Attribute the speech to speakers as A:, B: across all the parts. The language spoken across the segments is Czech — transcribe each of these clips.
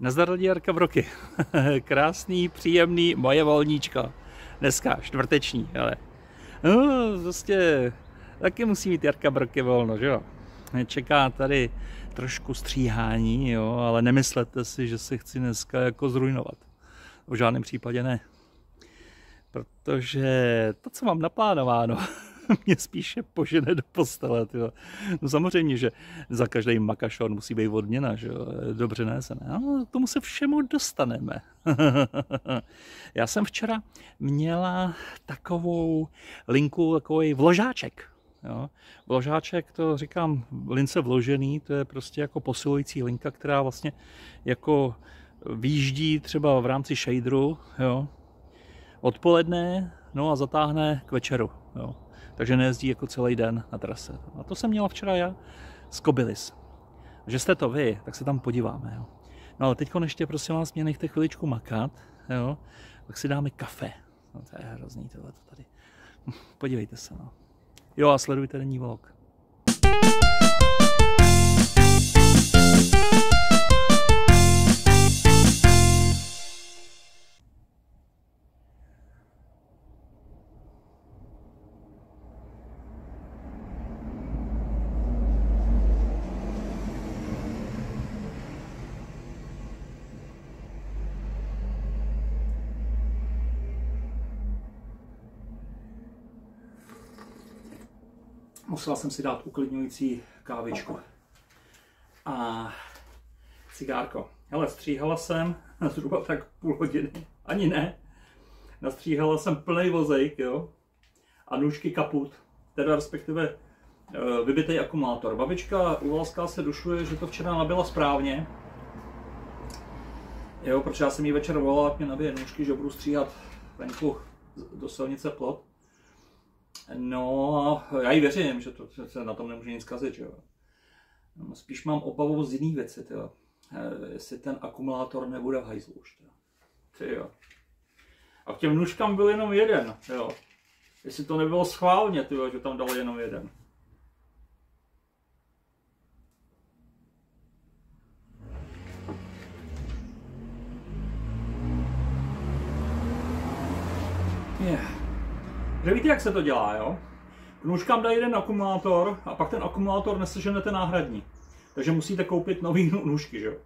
A: Nazdar Jarka Broky. Krásný, příjemný, moje volníčko. Dneska čtvrteční, ale no, prostě taky musí mít Jarka Broky volno, že jo. Čeká tady trošku stříhání, jo, ale nemyslete si, že se chci dneska jako zrujnovat. V žádném případě ne. Protože to, co mám naplánováno, mě spíše požene do postele. Tyjo. No samozřejmě, že za každý makašon musí být odměna, že jo? dobře nesené. No, tomu se všemu dostaneme. Já jsem včera měla takovou linku, takový vložáček. Jo. Vložáček, to říkám, lince vložený, to je prostě jako posilující linka, která vlastně jako výjíždí třeba v rámci shaderu, jo, odpoledne, no a zatáhne k večeru. Jo takže nejezdí jako celý den na trase. A to jsem měla včera já z Kobylis. Že jste to vy, tak se tam podíváme. Jo. No ale teď ještě prosím vás mě nechte chviličku makat, jo, tak si dáme kafe. No to je hrozný tohle tady. Podívejte se, no. Jo a sledujte denní vlog. Musela jsem si dát uklidňující kávičku. A cigárko. Hele, stříhala jsem zhruba tak půl hodiny, ani ne. Nastříhala jsem plný vozejk, jo. A nůžky kaput, teda respektive e, vybitý akumulátor. Babička Uvalská se dušuje, že to včera nabila správně. Jo, protože já jsem jí večer volal, mě nabije nůžky, že budu stříhat venku do silnice plot. No, já jí věřím, že to se na tom nemůže nic kazit, že jo. No, spíš mám obavu z jiných věcí, tyjo. Eh, jestli ten akumulátor nebude v hajzlu už, Ty jo. A k těm nůžkám byl jenom jeden, jo. Jestli to nebylo schválně, tyjo, že tam dal jenom jeden. Yeah. Že víte, jak se to dělá, jo? Nůžkám dají jeden akumulátor a pak ten akumulátor neseženete náhradní. Takže musíte koupit nový nůžky, že jo?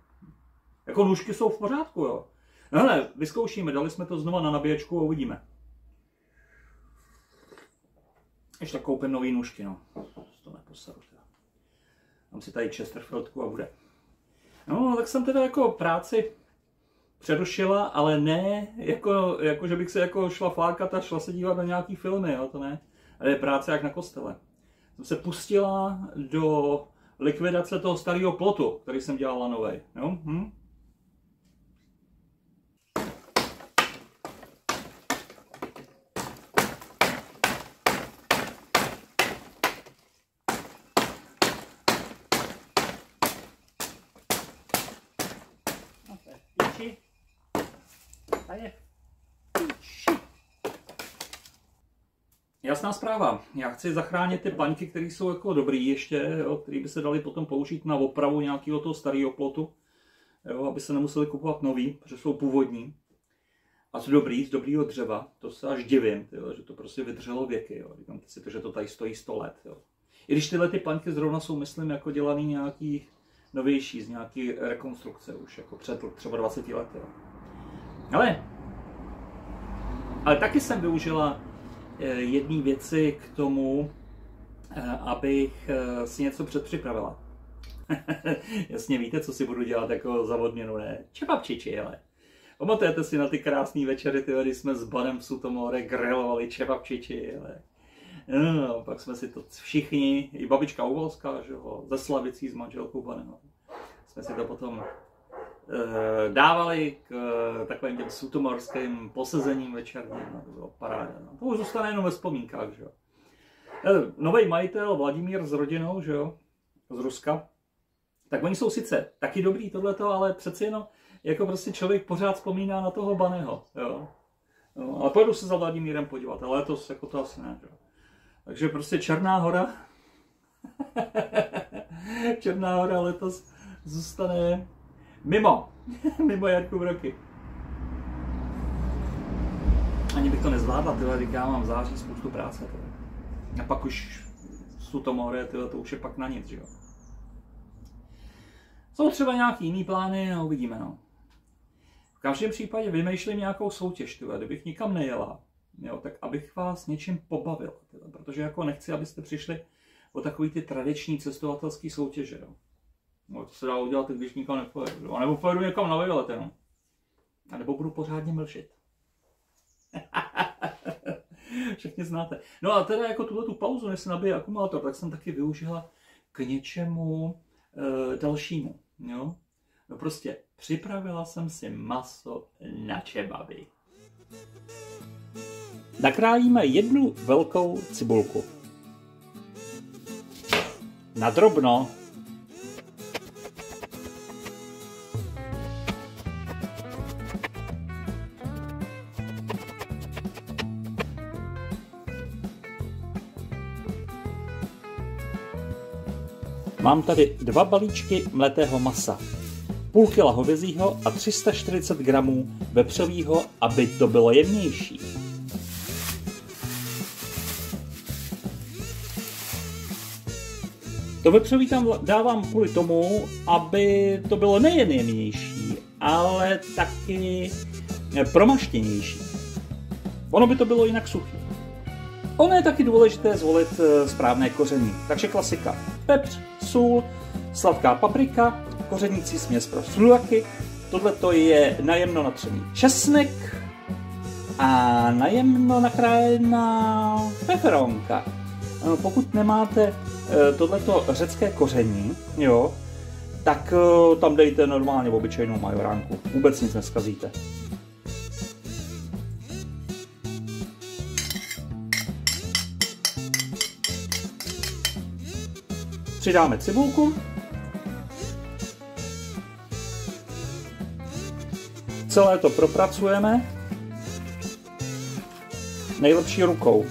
A: Jako nůžky jsou v pořádku, jo? No ne, vyzkoušíme, dali jsme to znova na nabíječku a uvidíme. Ještě koupím nový nůžky, no. To neposaru, teda. Mám si tady Chesterfieldku a bude. No, tak jsem teda jako práci přerušila, ale ne jako, jako že bych se jako šla flákat a šla se dívat na nějaký filmy, jo, to ne. Ale je práce jak na kostele. Jsem se pustila do likvidace toho starého plotu, který jsem dělala novej. Jo? Hm? Jasná zpráva. Já chci zachránit ty baňky, které jsou jako dobrý ještě, jo, které by se daly potom použít na opravu nějakého toho starého plotu, jo, aby se nemuseli kupovat nový, protože jsou původní. A z dobrý, z dobrýho dřeva, to se až divím, jo, že to prostě vydrželo věky. Jo. Říkám si to, že to tady stojí 100 let. Jo. I když tyhle ty plaňky zrovna jsou, myslím, jako dělaný nějaký novější, z nějaký rekonstrukce už, jako před třeba 20 lety. Jo. Ale, ale taky jsem využila jedné věci k tomu, eh, abych eh, si něco předpřipravila. Jasně víte, co si budu dělat jako za odměnu, ne? Čepapčiči, ale. Pamatujete si na ty krásné večery, ty, kdy jsme s Banem v Sutomore grilovali čepapčiči, ale. No, pak jsme si to všichni, i babička Uvolská, že jo, ze Slavicí s manželkou Banem, jsme si to potom Eh, dávali k eh, takovým těm sutomorským posezením večerním. No, to bylo paráda. No. To už zůstane jenom ve vzpomínkách, že. Eh, Nový majitel Vladimír s rodinou, že z Ruska, tak oni jsou sice taky dobrý tohleto, ale přeci jenom jako prostě člověk pořád vzpomíná na toho baného, jo. No, ale pojedu se za Vladimírem podívat, ale letos jako to asi ne, že? Takže prostě Černá hora, Černá hora letos zůstane Mimo. Mimo Jarku Broky. Ani bych to nezvládla, tyhle, když já mám v září spoustu práce. Tyhle. A pak už su to more, tyhle, to už je pak na nic, že jo. Jsou třeba nějaký jiný plány a uvidíme, no. V každém případě vymýšlím nějakou soutěž, tyhle, kdybych nikam nejela, jo, tak abych vás něčím pobavil, tyhle, protože jako nechci, abyste přišli o takový ty tradiční cestovatelské soutěže, jo. No, to se dá udělat, když nikam nepojedu. A nebo pojedu někam na výlet, jenom. A nebo budu pořádně mlčet. Všichni znáte. No a teda jako tuhle tu pauzu, než se nabije akumulátor, tak jsem taky využila k něčemu e, dalšímu. Jo? No prostě připravila jsem si maso na čebaby. Nakrájíme jednu velkou cibulku. Na drobno Mám tady dva balíčky mletého masa, půl kila hovězího a 340 gramů vepřového, aby to bylo jemnější. To vepřový tam dávám kvůli tomu, aby to bylo nejen jemnější, ale taky promaštěnější. Ono by to bylo jinak suchý. Ono je taky důležité zvolit eh, správné koření. Takže klasika. Pepř, sůl, sladká paprika, kořenící směs pro slujaky, tohle to je najemno natřený česnek a najemno nakrájená peperonka. Pokud nemáte eh, tohleto řecké koření, jo, tak eh, tam dejte normálně obyčejnou majoránku. Vůbec nic neskazíte. Přidáme cibulku. Celé to propracujeme. Nejlepší rukou.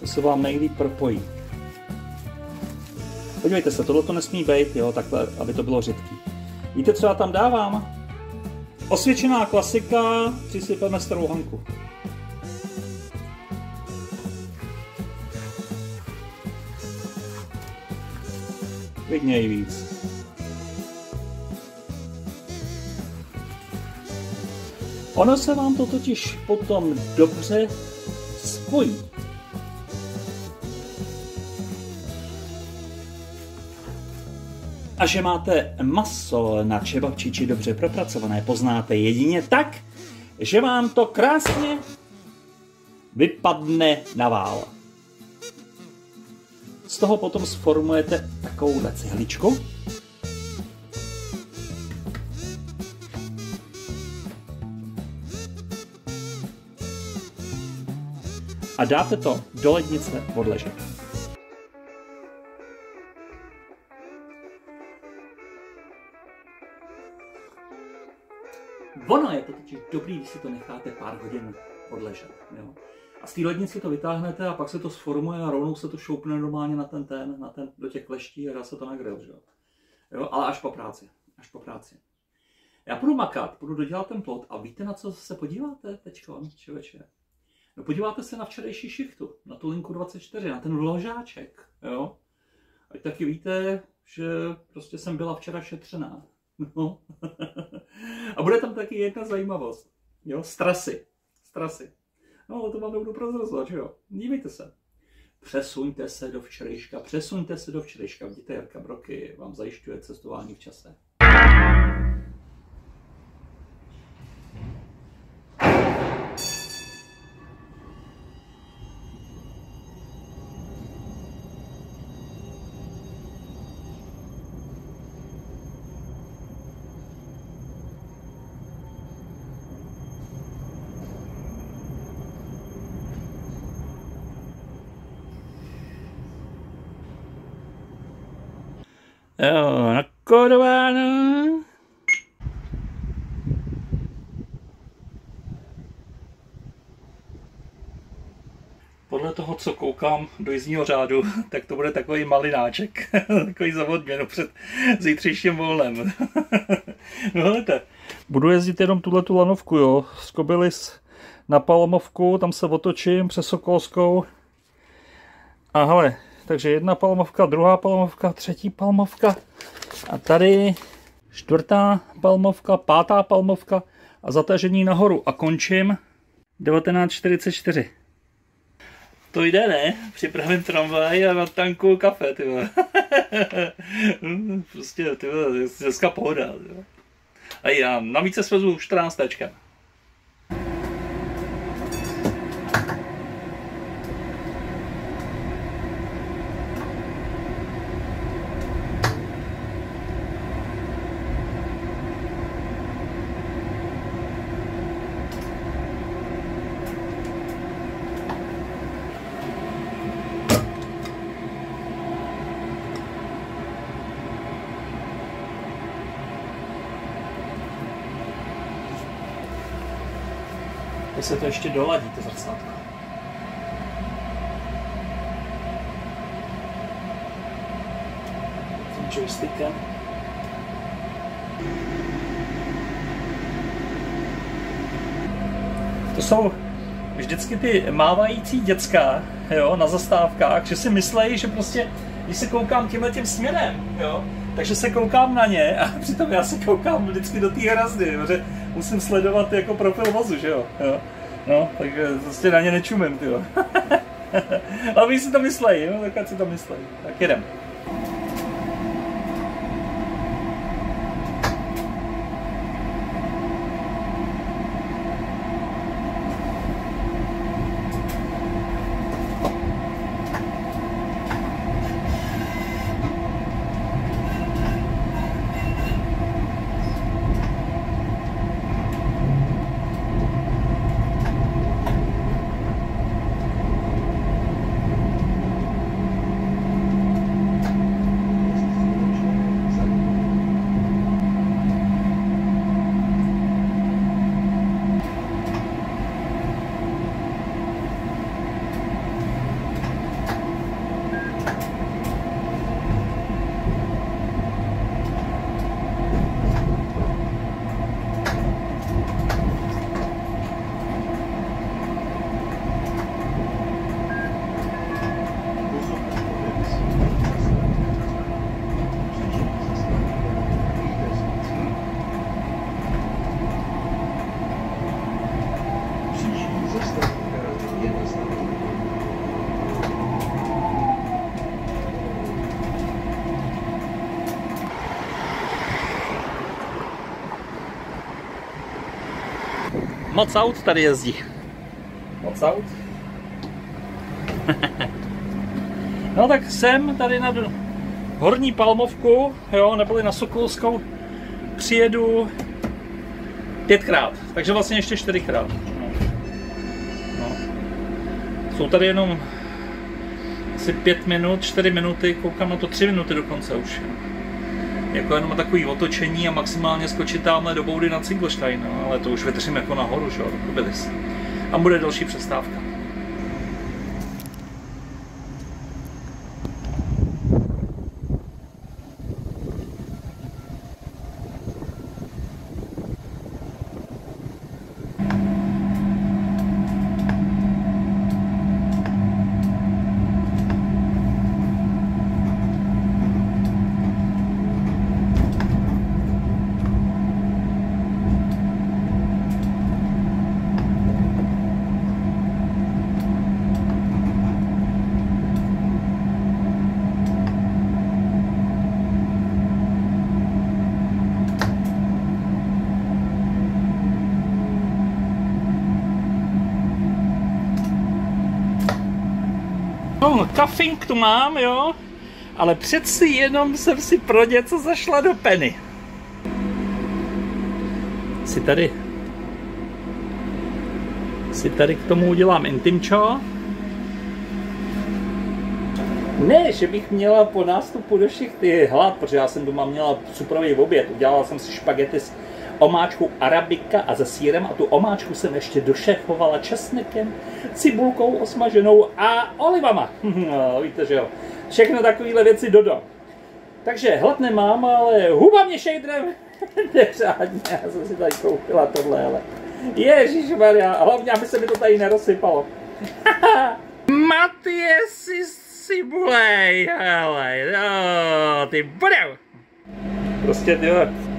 A: To se vám nejlíp propojí. Podívejte se, tohle to nesmí být, jo, takhle, aby to bylo řidký. Víte, co já tam dávám? Osvědčená klasika, přisypeme starou hanku. Klidně i víc. Ono se vám to totiž potom dobře spojí. A že máte maso na čebabčiči dobře propracované, poznáte jedině tak, že vám to krásně vypadne na vál. Z toho potom sformujete takovouhle cihličku. A dáte to do lednice odležet. Ono je to totiž dobrý, když si to necháte pár hodin odležet. Jo? A z té lednice to vytáhnete a pak se to sformuje a rovnou se to šoupne normálně na ten, ten, na ten do těch kleští a dá se to na grill, že jo? jo? Ale až po práci, až po práci. Já půjdu makat, půjdu dodělat ten plot a víte, na co se podíváte teďko, člověče? No podíváte se na včerejší šichtu, na tu linku 24, na ten vložáček, jo? Ať taky víte, že prostě jsem byla včera šetřená. No. a bude tam taky jedna zajímavost, jo? Strasy. Strasy. No to vám nebudu prozrazovat, že jo? Dívejte se. Přesuňte se do včerejška, přesuňte se do včerejška. Vidíte, Jarka Broky vám zajišťuje cestování v čase. Nakódováno. Podle toho, co koukám do jízdního řádu, tak to bude takový malináček. takový za odměnu před zítřejším volnem. no helejte. Budu jezdit jenom tuhle tu lanovku, jo. Z Kobylis na Palomovku, tam se otočím přes Sokolskou. A hele, takže jedna palmovka, druhá palmovka, třetí palmovka. A tady čtvrtá palmovka, pátá palmovka a zatažení nahoru. A končím 1944. To jde, ne? Připravím tramvaj a na tanku kafe, ty Prostě, ty dneska pohoda, ty A já navíc se svezu 14 se to ještě doladí, to zrcátko. Tím joystickem. To jsou vždycky ty mávající děcka jo, na zastávkách, že si myslejí, že prostě, když se koukám tímhle tím směrem, jo, takže se koukám na ně a přitom já se koukám vždycky do té hrazdy, protože musím sledovat jako profil vozu, že jo. jo. No, takže prostě na ně nečumím, ty Ale oni si to myslejí, no, tak si to myslejí. Tak jedem. Moc aut tady jezdí. Moc aut. no tak jsem tady na Horní Palmovku, jo, neboli na Sokolskou, přijedu pětkrát, takže vlastně ještě čtyřikrát. No. No. Jsou tady jenom asi pět minut, čtyři minuty, koukám na to tři minuty dokonce už jako jenom takový otočení a maximálně skočit tamhle do boudy na Cinglestein, no, ale to už vytřím jako nahoru, že jo, A bude další přestávka. No, kafink tu mám, jo, ale přeci jenom jsem si pro něco zašla do peny. Si tady si tady k tomu udělám intimčo. Ne, že bych měla po nástupu do všech ty hlad, protože já jsem doma měla suprový oběd. Udělala jsem si špagety s omáčku arabika a se sírem a tu omáčku jsem ještě došefovala česnekem, cibulkou osmaženou a olivama. No, víte, že jo. Všechno takovéhle věci dodo. Takže hlad nemám, ale huba mě šejdrem neřádně. Já jsem si tady koupila tohle, ale Ježíš Maria, hlavně, aby se mi to tady nerozsypalo. Matie si cibulej, hele, no, ty budou. Prostě, ty hm,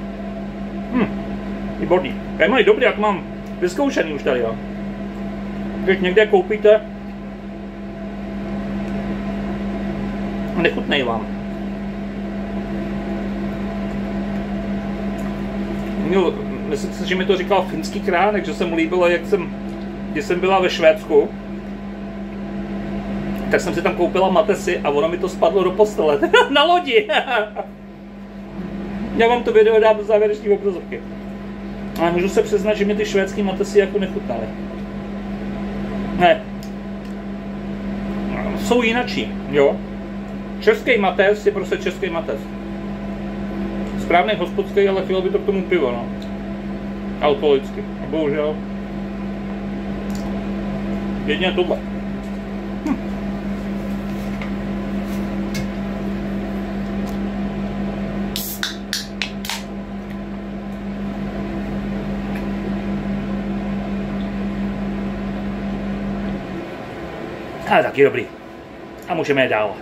A: výborný. Je mají dobrý, jak mám vyzkoušený už tady, jo. Když někde koupíte, nechutnej vám. No, myslím si, že mi to říkal finský kránek, že se mu líbilo, jak jsem, když jsem byla ve Švédsku, tak jsem si tam koupila matesy a ono mi to spadlo do postele. Na lodi! Já vám to video dám do závěreční obrazovky. Ale můžu se přiznat, že mě ty švédský matesy jako nechutnaly. Ne. Jsou jinačí, jo. Český mates je prostě český mates. Správný hospodský, ale chtělo by to k tomu pivo, no. Alkoholicky. A bohužel. Jedině tohle. Ale taky dobrý. A můžeme je dál.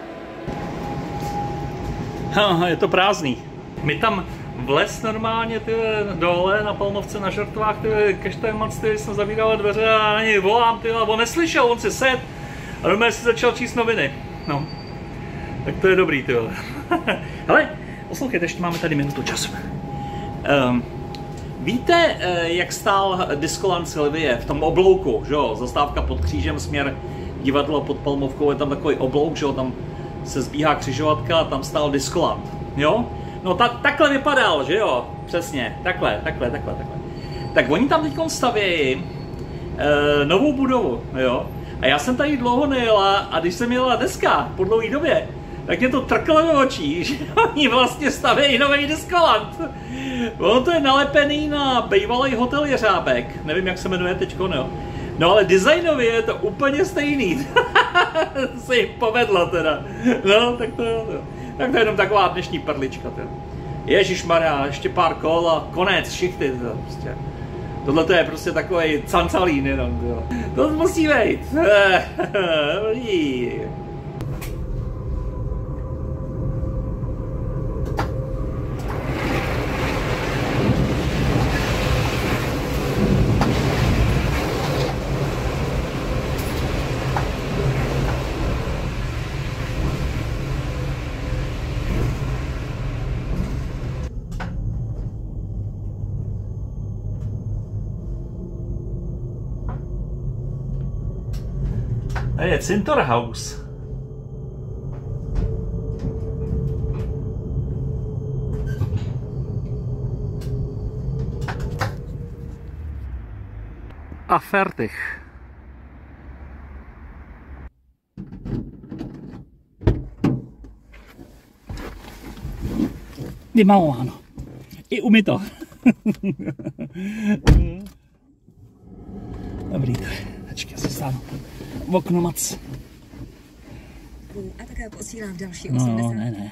A: Ha, je to prázdný. My tam vles normálně ty dole na Palmovce na žertvách, ty kešte moc, ty jsem zavíral dveře a na něj volám, ty, a on neslyšel, on si sed a doma si začal číst noviny. No, tak to je dobrý, ty Hele, poslouchejte, ještě máme tady minutu času. Um, víte, eh, jak stál Diskoland Silvie v tom oblouku, že jo, zastávka pod křížem směr divadlo pod Palmovkou, je tam takový oblouk, že jo, tam se zbíhá křižovatka a tam stál Diskoland, jo? No ta, takhle vypadal, že jo? Přesně, takhle, takhle, takhle, takhle. Tak oni tam teď stavějí e, novou budovu, jo? A já jsem tady dlouho nejela a když jsem jela dneska, po dlouhé době, tak mě to trklo do očí, že oni vlastně stavějí nový diskoland. Ono to je nalepený na bývalý hotel Jeřábek, nevím jak se jmenuje teď, jo? No ale designově je to úplně stejný. se jim povedlo teda. No, tak to, to, tak to je jenom taková dnešní perlička. Ježíš Maria, ještě pár kol a konec šichty. Prostě. Tohle to je prostě takový cancalín jenom. To, to musí být. je Cintorhaus. A fertig. Vymałowana. I umyto. Dobrý, počkej, já se stánu v okno mac.
B: A také posílám další
A: 80. No, ne, ne.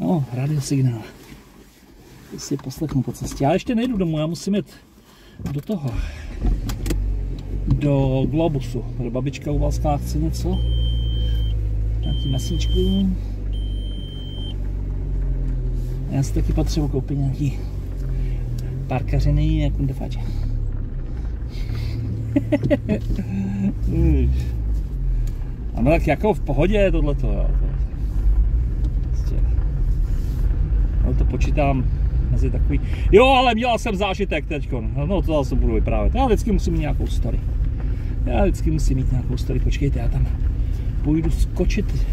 A: No, radiosignál. Ty si poslechnu po cestě. Já ještě nejdu domů, já musím jít do toho. Do Globusu. Protože babička u Valská chce něco. Nějaký masíčku. Já si taky potřebuji koupit nějaký parkařiny, jak defáče. Ano, tak jako v pohodě je tohleto, jo. Prostě. No to počítám mezi takový... Jo, ale měla jsem zážitek teď. No to zase budu vyprávět. Já vždycky musím mít nějakou story. Já vždycky musím mít nějakou story. Počkejte, já tam půjdu skočit,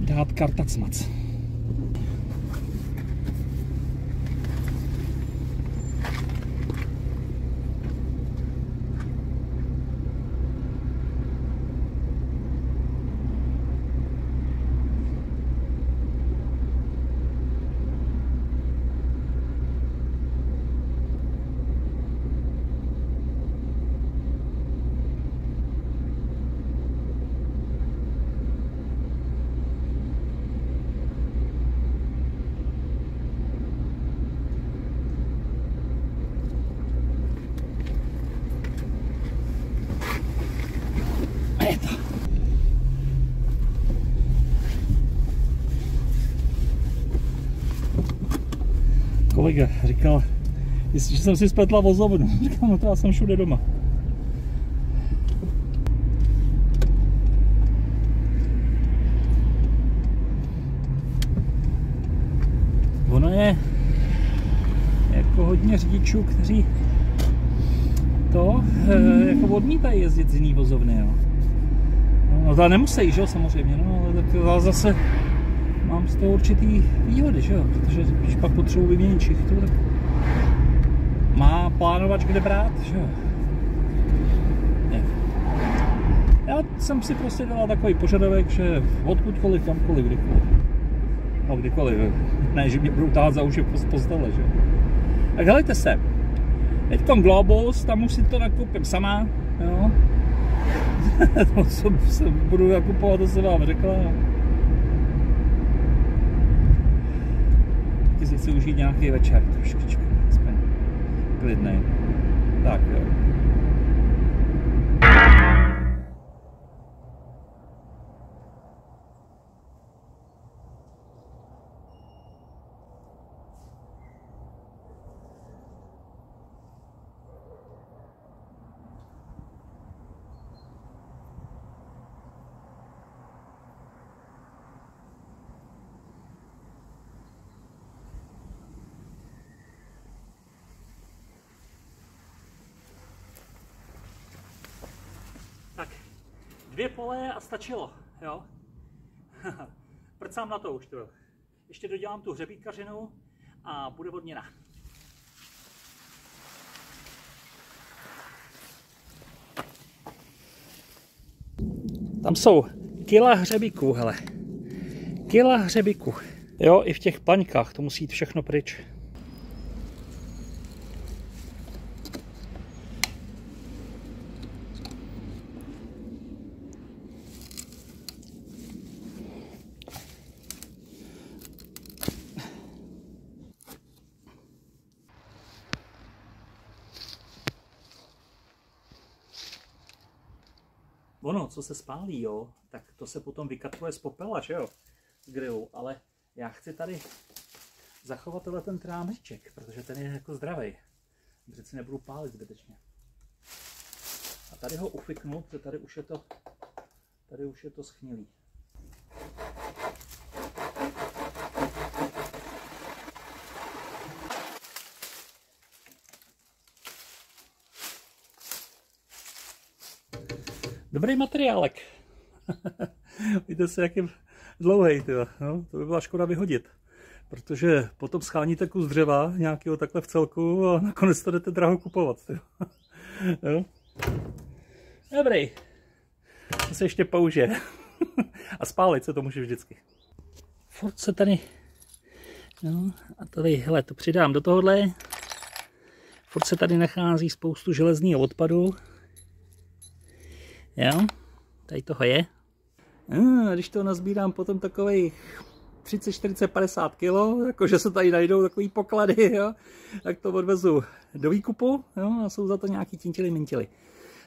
A: dát kartacmac. Kolega, říkal, že jsem si spletla vozovnu. Říkám, no to já jsem všude doma. Ono je jako hodně řidičů, kteří to e, jako odmítají jezdit z jiný vozovny. Jo. No to nemusí, že jo, samozřejmě, no, ale tak zase mám z toho určitý výhody, že jo, protože když pak potřebuji vyměnit šichtu, tak má plánovač kde brát, že jo. Já jsem si prostě dal takový požadavek, že odkudkoliv, kamkoliv, kdykoliv. No kdykoliv, ne, že mě budou tát za uši z postele, že. Tak helejte se, teď tom Globus, tam už si to nakoupím sama, jo. to, co budu nakupovat, to se vám řekla. Si užít nějaký večer trošičku, aspoň klidnej. Tak jo. Tak, dvě pole a stačilo, jo. Prcám na to už, to. Ještě dodělám tu hřebíkařinu a bude odměna. Tam jsou kila hřebíků, hele. Kila hřebíků. Jo, i v těch paňkách, to musí jít všechno pryč. ono, co se spálí, jo, tak to se potom vykatuje z popela, že jo, z grilu, ale já chci tady zachovat tenhle ten trámeček, protože ten je jako zdravý. Přeci nebudu pálit zbytečně. A tady ho ufiknu, protože tady už je to, tady už je to schnilý. Dobrý materiálek. Víte se, jak je dlouhý, no, to by byla škoda vyhodit. Protože potom scháníte kus dřeva nějakého takhle v celku a nakonec to jdete draho kupovat. jo. Dobrý. To se ještě použije. a spálit se to může vždycky. Furt se tady... No, a tady, hele, to přidám do tohohle. Furt se tady nachází spoustu železného odpadu. Jo, tady toho je. A když to nazbírám potom takových 30, 40, 50 kg, jakože se tady najdou takový poklady, jo, tak to odvezu do výkupu, jo, a jsou za to nějaký tintily, mintily.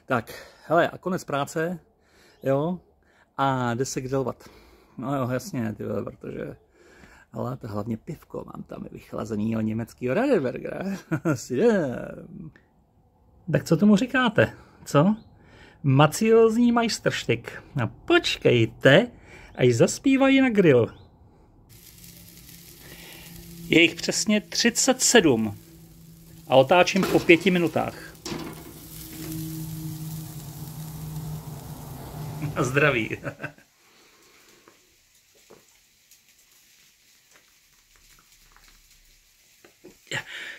A: Tak, hele, a konec práce, jo, a jde se grilovat. No jo, jasně, ty protože ale to hlavně pivko mám tam vychlazený německého Radebergera. tak co tomu říkáte, co? Maciózní majstrštyk. A počkejte, až zaspívají na grill. Je jich přesně 37 a otáčím po pěti minutách. A zdraví.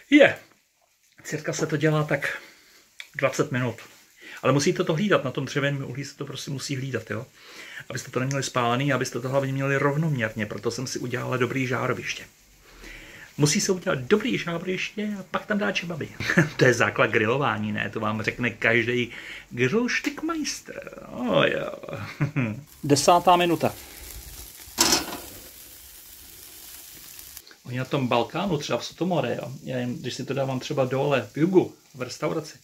A: Je. Cirka se to dělá tak 20 minut. Ale musíte to hlídat, na tom dřevěném uhlí se to prostě musí hlídat, jo? Abyste to neměli spálený, abyste to hlavně měli rovnoměrně, proto jsem si udělala dobrý žároviště. Musí se udělat dobrý žároviště a pak tam dát čebaby. to je základ grilování, ne? To vám řekne každý grillštikmeister. Oh, jo. Desátá minuta. Oni na tom Balkánu, třeba v Sotomore, jo, já jim, když si to dávám třeba dole v jugu, v restauraci,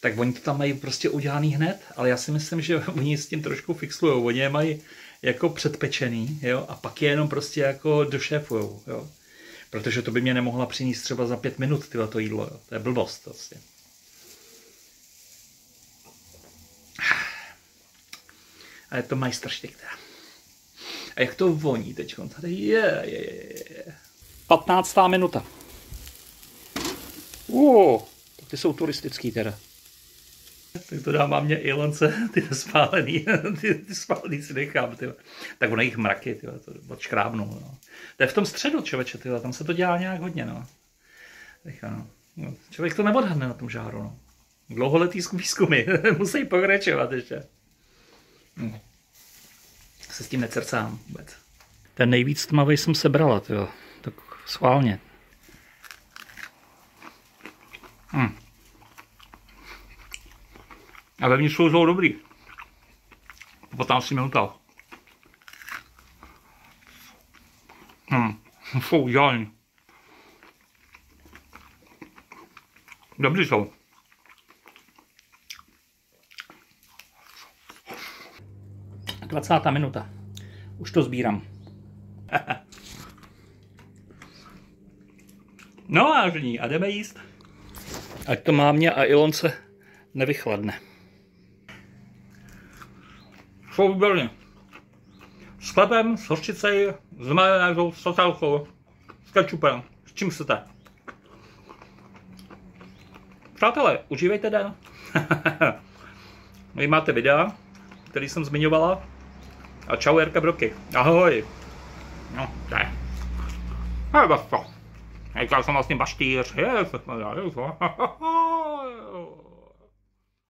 A: tak oni to tam mají prostě udělaný hned, ale já si myslím, že oni s tím trošku fixují. Oni je mají jako předpečený, jo, a pak je jenom prostě jako došéfujou, jo. Protože to by mě nemohla přinést třeba za pět minut, tyhle to jídlo. Jo. To je blbost vlastně. A je to majstrštěk teda. A jak to voní teď? Tady je, je, je, je. 15. minuta. Uh, ty jsou turistický teda. Tak to dává mě Ilonce, ty spálený, ty, ty spálený si nechám, ty. Tak ono jich mraky, ty, to odškrábnu, no. To je v tom středu, člověče, ty, tam se to dělá nějak hodně, no. Tak, no. no. Člověk to neodhadne na tom žáru, no. Dlouholetý výzkumy, musí pokračovat ještě. Hm. Se s tím necercám vůbec. Ten nejvíc tmavý jsem sebrala, jo. Tak schválně. Hm. A vevnitř jsou dobrý. Po 15 minutách. Hm, jsou ideální. Dobrý jsou. Dvacátá minuta. Už to sbírám. no vážení, a jdeme jíst. Ať to má mě a Ilonce nevychladne jsou výborně. S chlebem, s hořčicej, s majonézou, s sotálkou, s kečupem, s čím chcete. Přátelé, užívejte den. Vy máte videa, který jsem zmiňovala. A čau Jirka Broky. Ahoj. No, ne. Je to. Já jsem vlastně baštýř. Je, je, je,